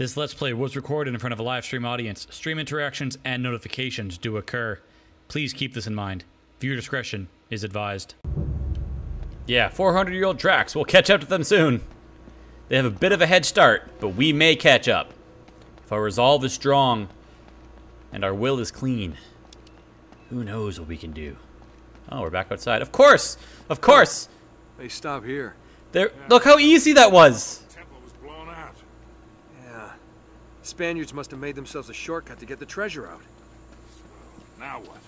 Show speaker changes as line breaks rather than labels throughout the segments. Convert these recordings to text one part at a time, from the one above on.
This Let's Play was recorded in front of a live stream audience. Stream interactions and notifications do occur. Please keep this in mind. Viewer discretion is advised. Yeah, 400 year old Drax. We'll catch up to them soon. They have a bit of a head start, but we may catch up. If our resolve is strong and our will is clean, who knows what we can do. Oh, we're back outside. Of course! Of course!
They stop here.
There. Look how easy that was!
temple was blown out.
Yeah. Spaniards must have made themselves a shortcut to get the treasure out.
Now what?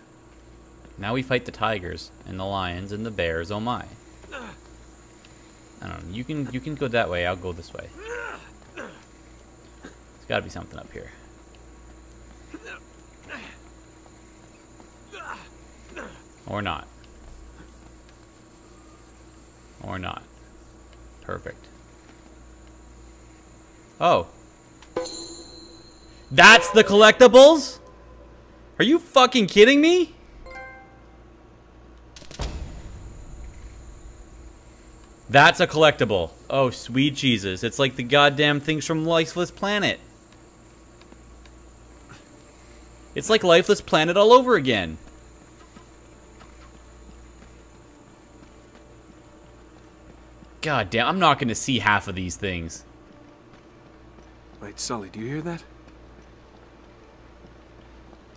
Now we fight the tigers and the lions and the bears. Oh my! I don't know. You can you can go that way. I'll go this way. There's got to be something up here. Or not. Or not. Perfect. Oh. That's the collectibles? Are you fucking kidding me? That's a collectible. Oh, sweet Jesus. It's like the goddamn things from Lifeless Planet. It's like Lifeless Planet all over again. God damn, I'm not to see half of these things.
Wait, Sully, do you hear that?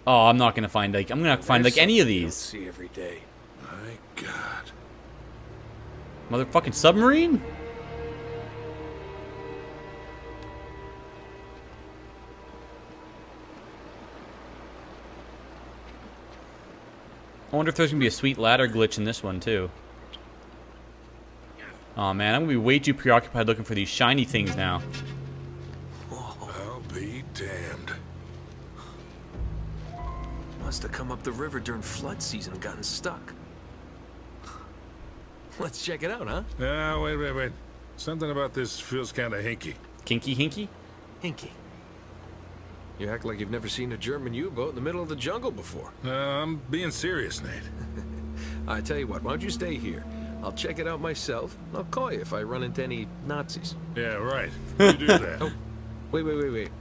Oh, I'm not going to find like I'm going to find like any of these.
see every day.
My God.
Motherfucking submarine? I wonder if there's gonna be a sweet ladder glitch in this one too. Oh man, I'm gonna be way too preoccupied looking for these shiny things now.
Must have come up the river during flood season and gotten stuck. Let's check it out, huh?
Ah, wait, wait, wait. Something about this feels kind of hinky.
Kinky hinky?
Hinky. You act like you've never seen a German U-boat in the middle of the jungle before.
Uh, I'm being serious, Nate.
I tell you what, why don't you stay here? I'll check it out myself. I'll call you if I run into any Nazis.
Yeah, right. You do that.
Wait, wait, wait, wait.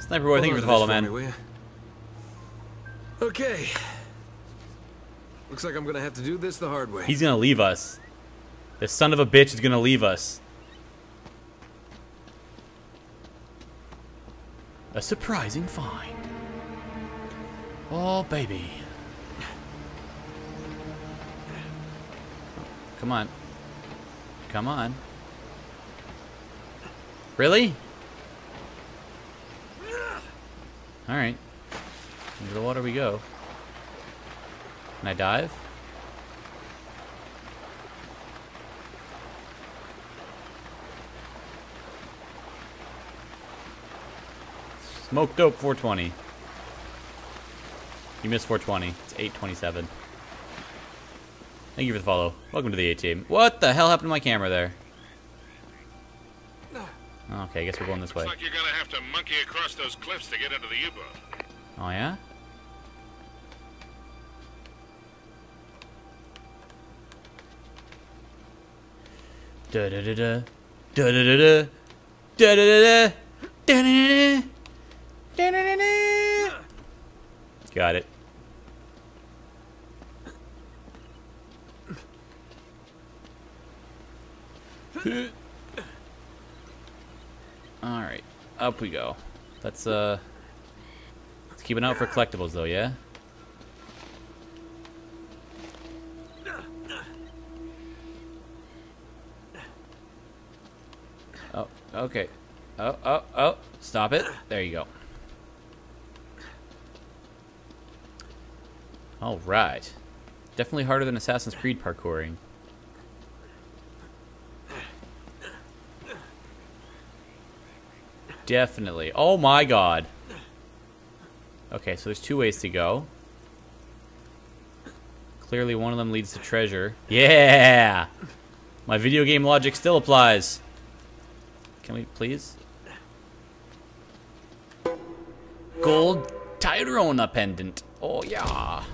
Sniper boy, thank you for the follow,
on to this
man.
me, will ya? Okay. Looks like I'm gonna have to do this the hard way.
He's gonna leave us. This son of a bitch is gonna leave us. A surprising find. Oh, baby. Come on. Come on. Really? Alright. Into the water we go. Can I dive? Smoke dope 420. You missed 420. It's 827. Thank you for the follow. Welcome to the A team. What the hell happened to my camera there? Okay, I guess we're going this way.
Looks like you're gonna have to monkey across those cliffs to get into the U-boat.
Oh yeah? Da da da da. Da da da da. Da da da da. Da da da da. Da da da da. Got it. All right, up we go. Let's uh, let's keep an eye out for collectibles, though. Yeah. Okay. Oh, oh, oh. Stop it. There you go. Alright. Definitely harder than Assassin's Creed parkouring. Definitely. Oh my god. Okay, so there's two ways to go. Clearly one of them leads to treasure. Yeah! My video game logic still applies. Can we please? Gold Tairona pendant. Oh yeah.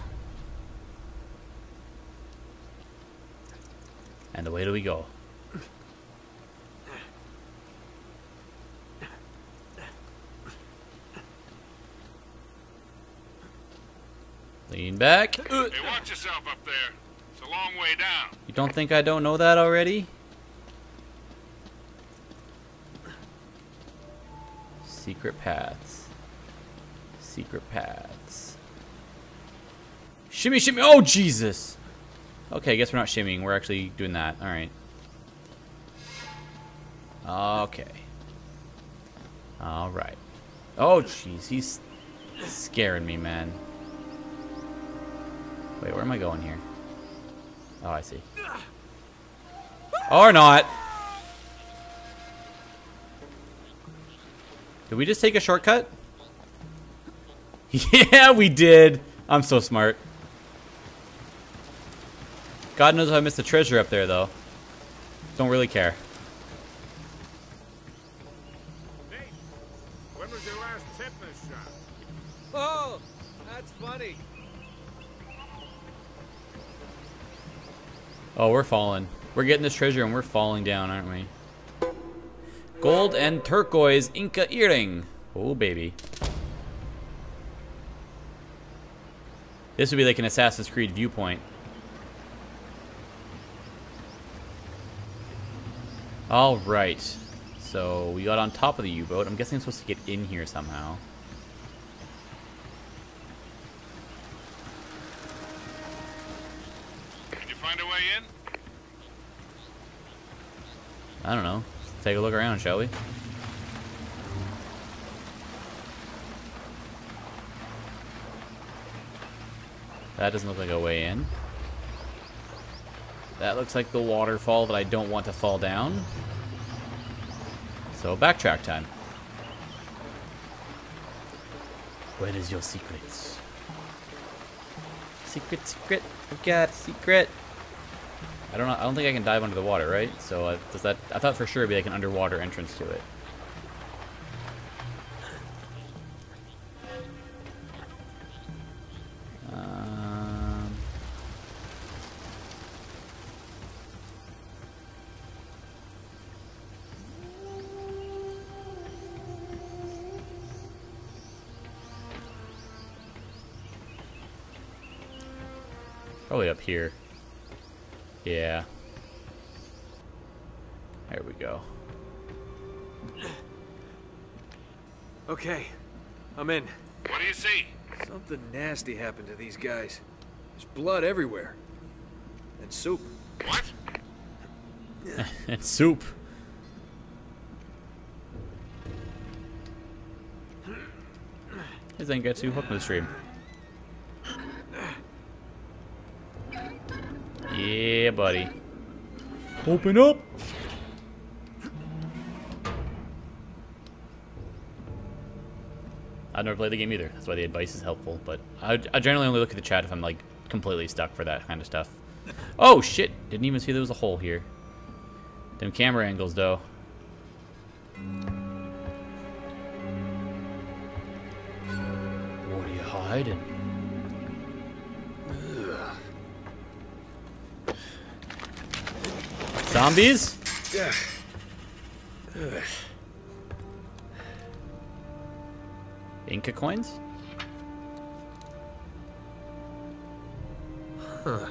And away do we go. Lean back.
Hey, watch yourself up there. It's a long way down.
You don't think I don't know that already? Secret paths. Secret paths. Shimmy, shimmy. Oh, Jesus. Okay, I guess we're not shimmying. We're actually doing that. All right. Okay. All right. Oh, jeez. He's scaring me, man. Wait, where am I going here? Oh, I see. Or not. Did we just take a shortcut? yeah, we did. I'm so smart. God knows I missed the treasure up there, though. Don't really care.
Hey, when was your last tetanus shot?
Oh, that's funny.
Oh, we're falling. We're getting this treasure and we're falling down, aren't we? Gold and turquoise Inca earring. Oh, baby. This would be like an Assassin's Creed viewpoint. All right. So we got on top of the U-boat. I'm guessing I'm supposed to get in here somehow.
Did you find a way in?
I don't know. Take a look around, shall we? That doesn't look like a way in. That looks like the waterfall that I don't want to fall down. So backtrack time. What is your secret? Secret, secret. I've got a secret. I don't know. I don't think I can dive under the water, right? So uh, does that? I thought for sure it'd be like an underwater entrance to it. Um, probably up here. Yeah. There we go.
Okay, I'm in.
What do you see?
Something nasty happened to these guys. There's blood everywhere. And soup.
What?
and soup. Here's Zangetsu, welcome to the stream. Yeah, buddy. Open up! I've never played the game either. That's why the advice is helpful. But I, I generally only look at the chat if I'm like completely stuck for that kind of stuff. Oh shit! Didn't even see there was a hole here. Them camera angles though. What are you hiding? Zombies?
Yeah.
Inca coins?
Huh.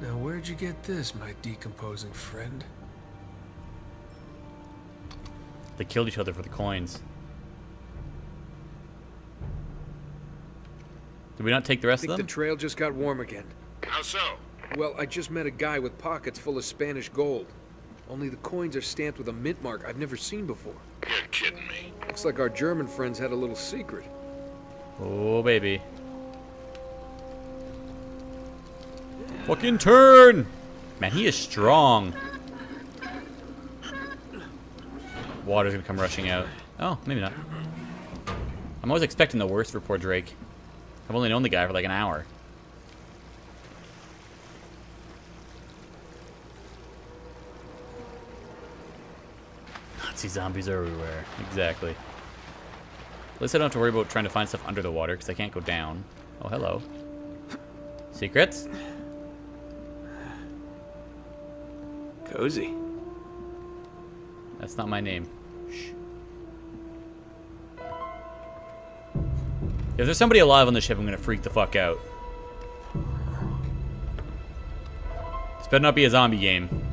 Now, where'd you get this, my decomposing friend?
They killed each other for the coins. Did we not take the rest
I
rest
think
of
the
them?
trail just got warm again.
How so?
Well, I just met a guy with pockets full of Spanish gold. Only the coins are stamped with a mint mark I've never seen before.
You're kidding me.
Looks like our German friends had a little secret.
oh, baby. Fucking turn! Man, he is strong. Water's gonna come rushing out. Oh, maybe not. I'm always expecting the worst for poor Drake. I've only known the guy for like an hour. Nazi zombies everywhere. Exactly. At least I don't have to worry about trying to find stuff under the water because I can't go down. Oh, hello. Secrets?
Cozy.
That's not my name. Shh. If there's somebody alive on the ship, I'm gonna freak the fuck out. This better not be a zombie game.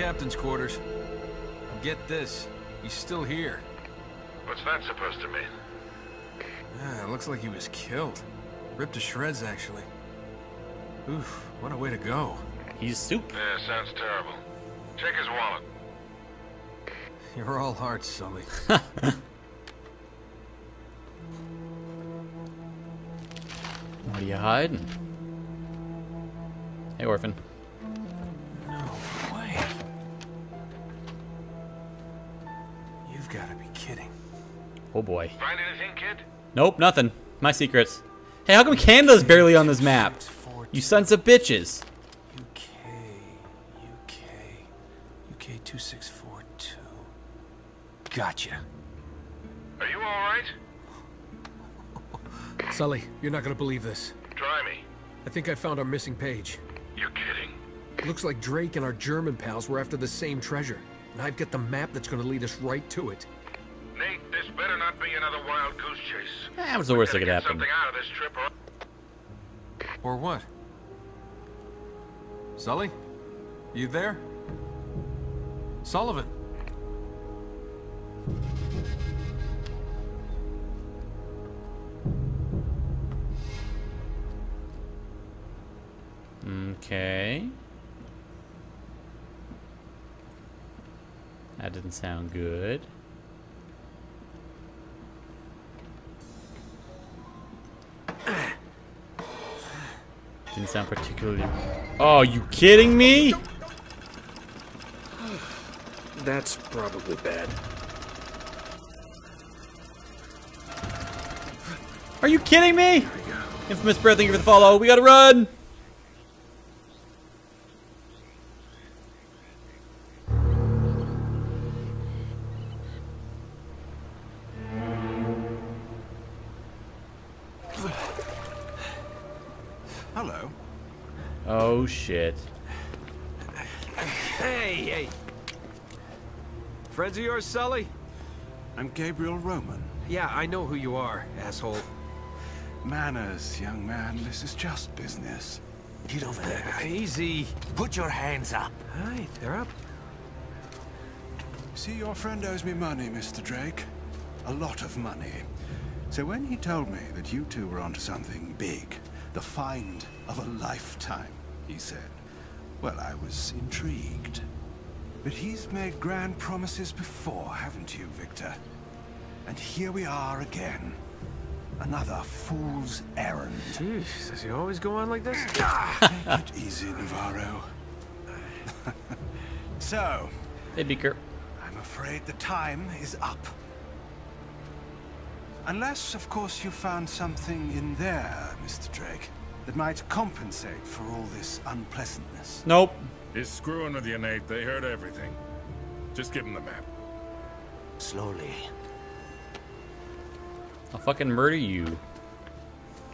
Captain's quarters. Get this. He's still here.
What's that supposed to mean?
Ah, it looks like he was killed. Ripped to shreds, actually. Oof, what a way to go.
He's soup.
Yeah, sounds terrible. Check his wallet.
You're all hearts, Sully.
What are you hiding? Hey, orphan. Oh boy.
Find anything, kid?
Nope, nothing. My secrets. Hey, how come Canada's barely on this map? You sons of bitches.
UK, UK, UK 2642. Gotcha.
Are you alright?
Sully, you're not gonna believe this.
Try me.
I think I found our missing page.
You're kidding.
Looks like Drake and our German pals were after the same treasure. And I've got the map that's gonna lead us right to it.
Another wild goose chase.
That was the worst that
Gotta
could happen.
something out of this trip or...
Or what? Sully? You there? Sullivan?
Okay. That didn't sound good. Didn't sound particularly. Oh, you kidding me?
That's probably bad.
Are you kidding me? Infamous Bread, thank you for the follow. We gotta run.
Hello.
Oh shit.
Hey, hey! Friends of yours, Sully?
I'm Gabriel Roman.
Yeah, I know who you are, asshole.
Manners, young man. This is just business.
Get over there. Uh, easy.
Put your hands up.
Hi, they're up.
See, your friend owes me money, Mr. Drake. A lot of money. So when he told me that you two were onto something big, the find of a lifetime, he said, well, I was intrigued. But he's made grand promises before, haven't you, Victor? And here we are again. Another fool's errand.
Jeez, does he always go on like this?
Ah, take it easy, Navarro. so,
Hey, Beaker.
I'm afraid the time is up. Unless, of course, you found something in there, Mr. Drake, that might compensate for all this unpleasantness.
Nope.
He's screwing with you, Nate. They heard everything. Just give him the map.
Slowly.
I'll fucking murder you.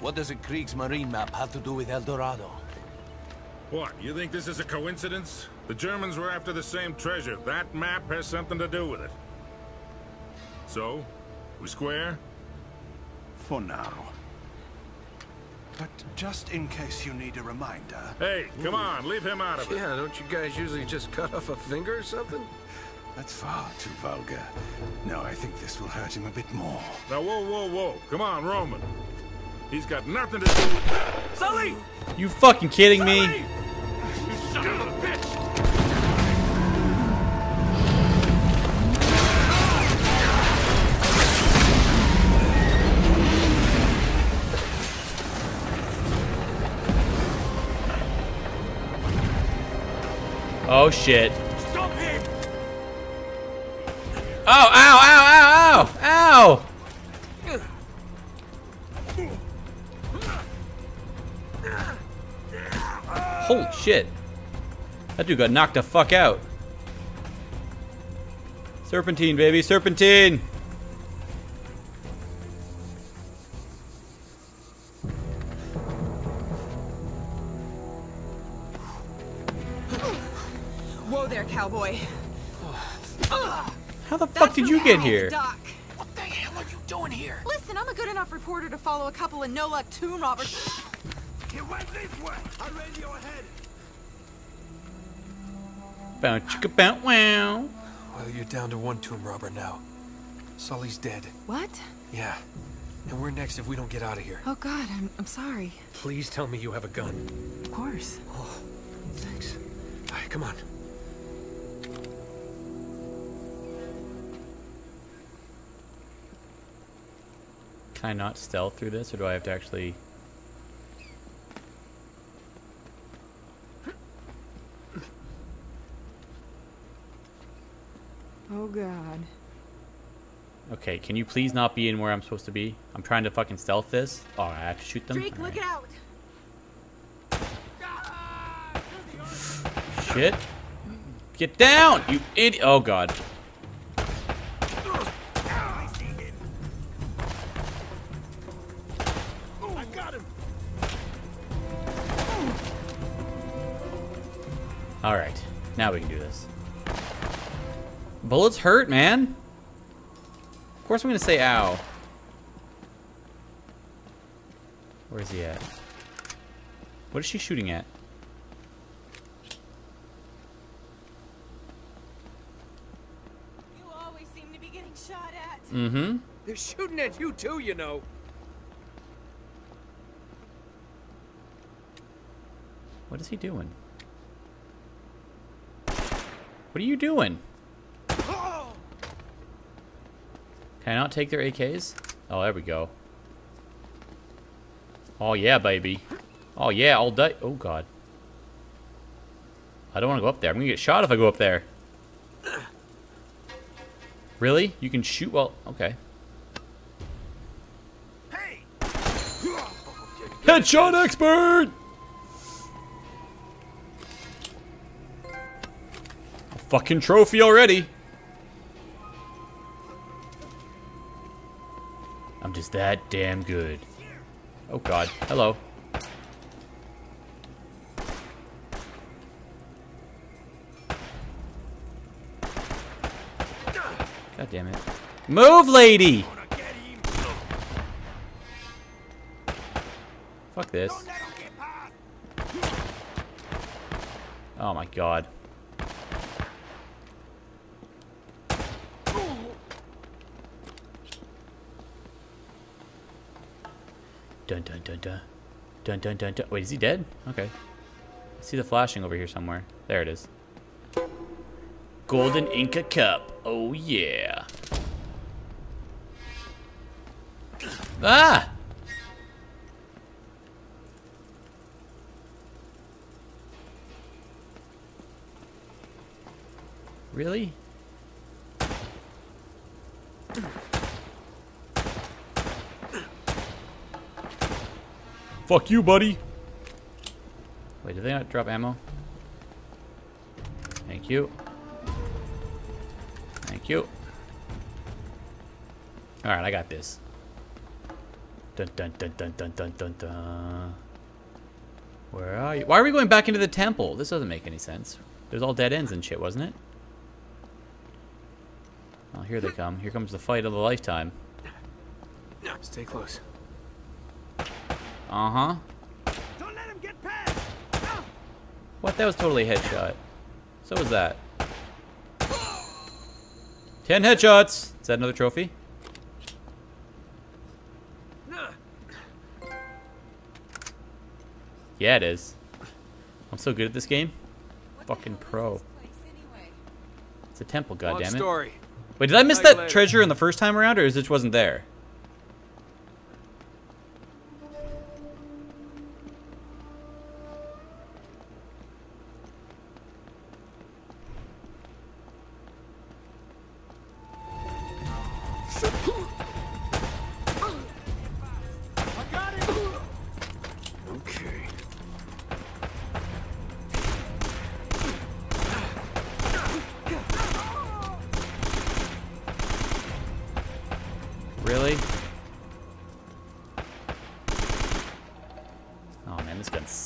What does a Kriegsmarine map have to do with El Dorado?
What, you think this is a coincidence? The Germans were after the same treasure. That map has something to do with it. So, we square?
For now. But just in case you need a reminder,
Hey, come on, leave him out of it.
Yeah, don't you guys usually just cut off a finger or something?
that's far too vulgar. No, I think this will hurt him a bit more.
Now, whoa, whoa, whoa. Come on, Roman. He's got nothing to do with...
Sully!
You fucking kidding me?
You son of a bitch!
Oh shit.
Stop him!
Oh, ow, ow, ow, ow, ow! Holy shit. That dude got knocked the fuck out. Serpentine, baby, serpentine!
Go there, cowboy.
How the fuck did you get here?
Duck.
What the hell are you doing here?
Listen, I'm a good enough reporter to follow a couple of no-luck tomb robbers.
He went this way. I read your head.
Bow chicka bow wow.
Well, you're down to one tomb robber now. Sully's dead.
What?
Yeah. And we're next if we don't get out of here.
Oh God, I'm, I'm sorry.
Please tell me you have a gun.
Of course.
Oh, Thanks. All right, come on.
Can I not stealth through this, or do I have to actually...
Oh God.
Okay, can you please not be in where I'm supposed to be? I'm trying to fucking stealth this. Oh, I have to shoot them?
Drake, look out!
Shit. Get down, you idiot. Oh, God. Now we can do this. Bullets hurt, man. Of course I'm gonna say ow. Where's he at? What is she shooting at?
You always seem to be getting shot at.
Mm-hmm.
They're shooting at you too, you know.
What is he doing? What are you doing? Can I not take their AKs? Oh, there we go. Oh, yeah, baby. Oh, yeah, all day. Oh, God. I don't want to go up there. I'm going to get shot if I go up there. Really? You can shoot while... Okay. Headshot expert! Fucking trophy already. I'm just that damn good. Oh god. Hello. God damn it. Move, lady! Fuck this. Oh my god. Dun dun dun dun. Dun dun dun dun. Wait, is he dead? Okay. I see the flashing over here somewhere. There it is. Golden Inca Cup. Oh yeah. Ah! Really? Fuck you, buddy. Wait, did they not drop ammo? Thank you. Thank you. Alright, I got this. Dun dun dun dun dun dun dun dun. Where are you? Why are we going back into the temple? This doesn't make any sense. There's all dead ends and shit, wasn't it? Oh, here they come. Here comes the fight of a lifetime.
Stay close.
Uh-huh.
Don't let him get past.
What? That was totally headshot. So was that. Ten headshots! Is that another trophy? Yeah, it is. I'm so good at this game. Fucking pro. It's a temple,
Long
goddammit.
story.
Wait, did I miss that
later.
treasure in the first time around, or is it just wasn't there?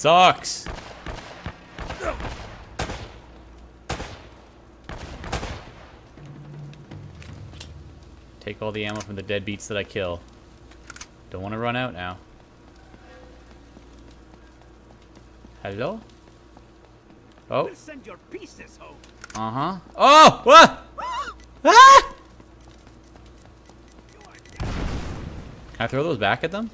sucks. Take all the ammo from the dead beats that I kill. Don't want to run out now. Hello? Oh.
We'll send your pieces home.
Uh-huh. Oh! What? ah! Can I throw those back at them?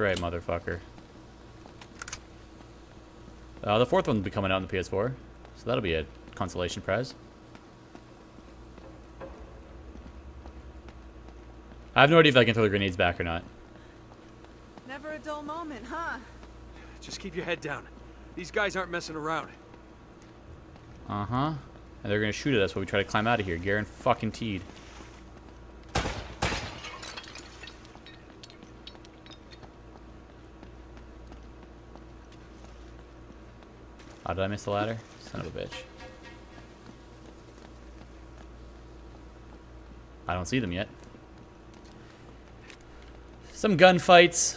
Right, motherfucker. Uh, the fourth one will be coming out on the PS4, so that'll be a consolation prize. I have no idea if I can throw the grenades back or not.
Never a dull moment, huh?
Just keep your head down. These guys aren't messing around.
Uh-huh. And they're gonna shoot at us while we try to climb out of here. Garen fucking teed. Oh, did I miss the ladder? Son of a bitch. I don't see them yet. Some gunfights.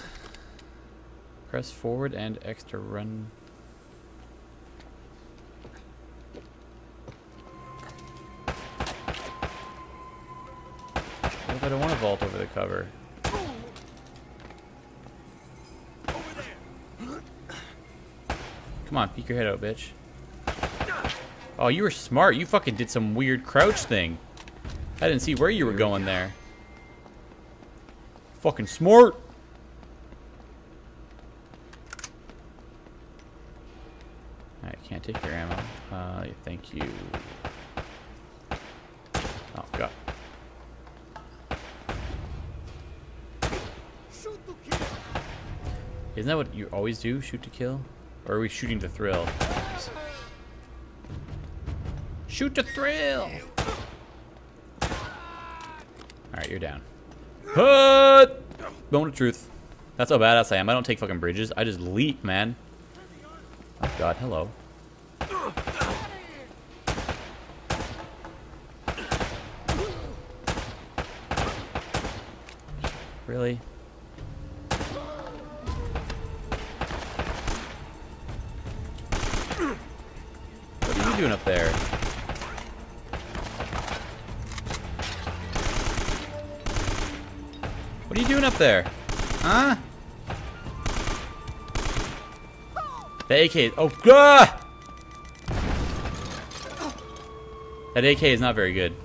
Press forward and to run. What if I don't want to vault over the cover? Come on, peek your head out, bitch. Oh, you were smart. You fucking did some weird crouch thing. I didn't see where you were going there. Fucking smart. Alright, can't take your ammo. Uh, thank you. Oh, God. Isn't that what you always do? Shoot to kill? Or are we shooting to thrill? Shoot to thrill! Alright, you're down. Hut! Moment of truth. That's how badass I am. I don't take fucking bridges. I just leap, man. Oh god, hello. Really? You doing up there? What are you doing up there? Huh? The AK. Oh, God! That AK is not very good.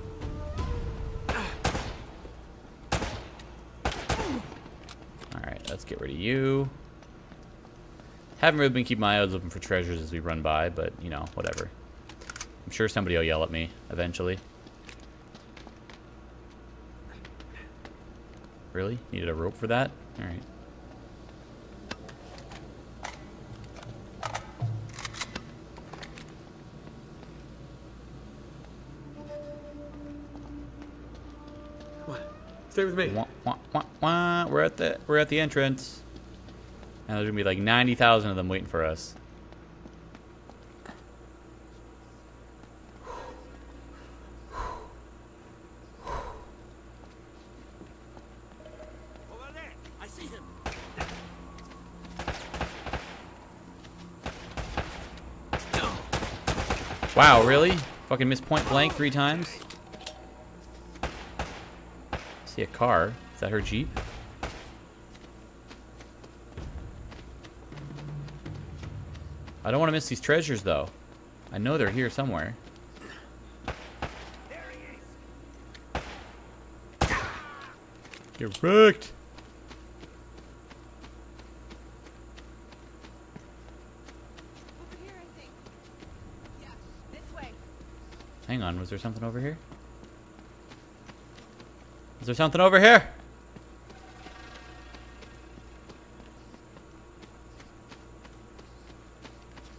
Alright, let's get rid of you. Haven't really been keeping my eyes open for treasures as we run by, but, you know, whatever. I'm sure somebody will yell at me eventually. Really? Needed a rope for that? Alright.
What? Stay with me.
Wah, wah, wah. We're at the we're at the entrance. And there's gonna be like ninety thousand of them waiting for us.
Over there. I see him.
Wow, really? Fucking missed point blank three times? See a car. Is that her Jeep? I don't want to miss these treasures, though. I know they're here somewhere.
He.
Get wrecked!
Over here, I think. Yeah, this way.
Hang on, was there something over here? Is there something over here?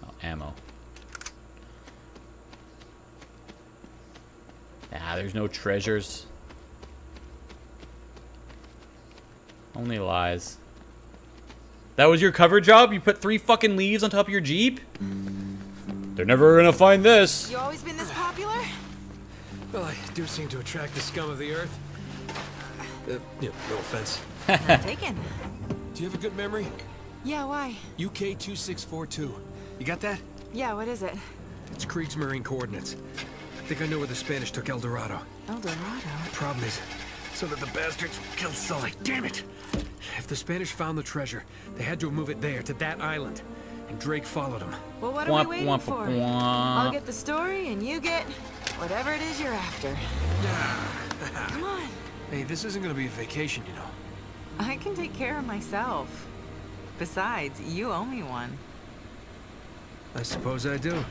Oh, ammo. Ah, there's no treasures. Only lies. That was your cover job? You put three fucking leaves on top of your Jeep? They're never gonna find this.
You always been this popular?
Well, I do seem to attract the scum of the earth. Uh, yeah, no offense.
Taken.
Do you have a good memory?
Yeah, why?
UK 2642. You got that?
Yeah, what is it?
It's Kriegsmarine coordinates. I think I know where the Spanish took El Dorado.
El Dorado.
The Problem is, so that the bastards killed Sully. Damn it! If the Spanish found the treasure, they had to move it there, to that island. And Drake followed them.
Well, what are
Womp,
we waiting
womp,
for?
womp.
I'll get the story, and you get whatever it is you're after. Come on.
Hey, this isn't gonna be a vacation, you know.
I can take care of myself. Besides, you owe me one.
I suppose I do.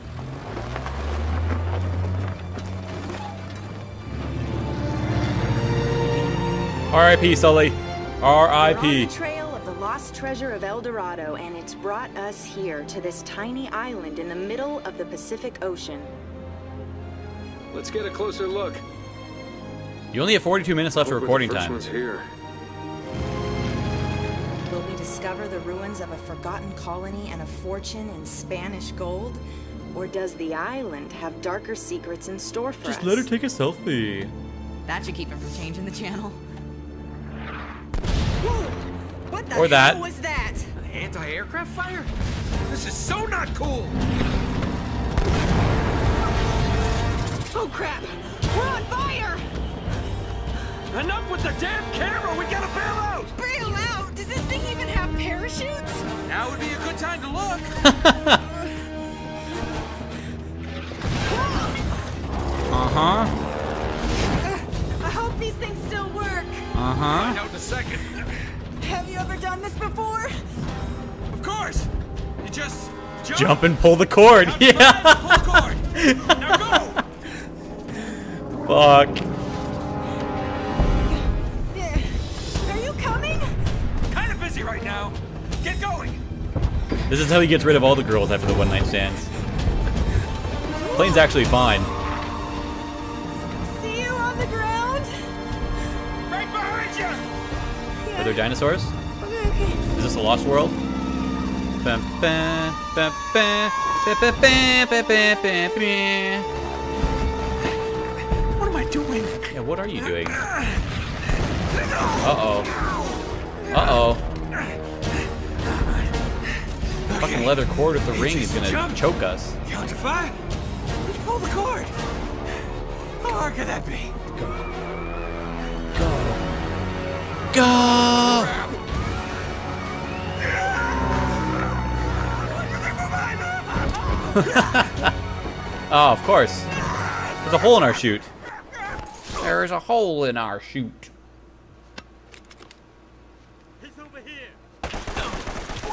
R.I.P. Sully. R.I.P.
the trail of the lost treasure of El Dorado, and it's brought us here to this tiny island in the middle of the Pacific Ocean.
Let's get a closer look.
You only have 42 minutes left of recording time.
here.
Will we discover the ruins of a forgotten colony and a fortune in Spanish gold? Or does the island have darker secrets in store for
Just
us?
Just let her take a selfie.
That should keep him from changing the channel.
What the
Or that.
hell was that?
Anti-aircraft fire? This is so not cool!
Oh crap! We're on fire!
Enough with the damn camera! We gotta bail out!
Bail out! Does this thing even have parachutes?
Now would be a good time to look.
Uh-huh.
I hope these things still work.
Uh-huh.
Find Out in a second.
Have you ever done this before?
Of course. You just jump.
Jump and pull the cord.
Down
Yeah.
the Pull cord. Now go.
Fuck.
Are you coming?
kind of busy right now. Get going.
This is how he gets rid of all the girls after the one night stands. Plane's actually fine.
See you on the ground?
Right behind you.
Are there dinosaurs?
Okay, okay.
Is this a lost world? Bum, bum, bum,
doing?
Yeah, what are you doing? Uh-oh. Uh-oh. Fucking leather cord with the ring is gonna
Jump.
choke us.
Count to five. Let's pull the cord. How hard could that be?
Go. Go! oh, of course. There's a hole in our chute. There's a hole in our chute.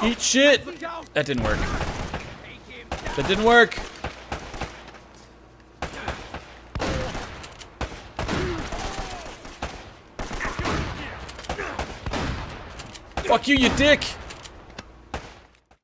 Eat shit! That didn't work. That didn't work. Fuck you, you dick!